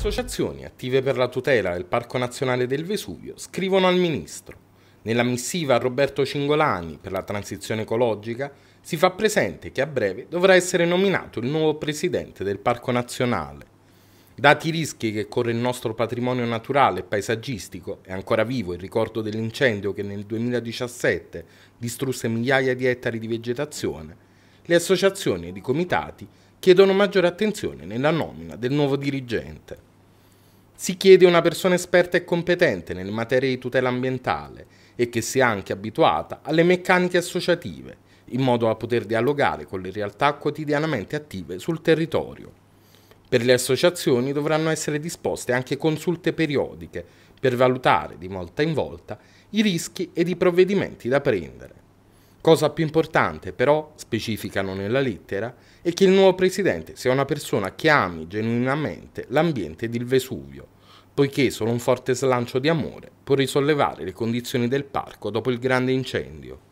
associazioni attive per la tutela del Parco Nazionale del Vesuvio scrivono al Ministro. Nella missiva a Roberto Cingolani per la transizione ecologica si fa presente che a breve dovrà essere nominato il nuovo presidente del Parco Nazionale. Dati i rischi che corre il nostro patrimonio naturale e paesaggistico, è ancora vivo il ricordo dell'incendio che nel 2017 distrusse migliaia di ettari di vegetazione, le associazioni ed i comitati chiedono maggiore attenzione nella nomina del nuovo dirigente. Si chiede una persona esperta e competente nelle materie di tutela ambientale e che sia anche abituata alle meccaniche associative, in modo da poter dialogare con le realtà quotidianamente attive sul territorio. Per le associazioni dovranno essere disposte anche consulte periodiche per valutare di volta in volta i rischi ed i provvedimenti da prendere. Cosa più importante, però, specificano nella lettera, è che il nuovo presidente sia una persona che ami genuinamente l'ambiente ed il Vesuvio, poiché solo un forte slancio di amore può risollevare le condizioni del parco dopo il grande incendio.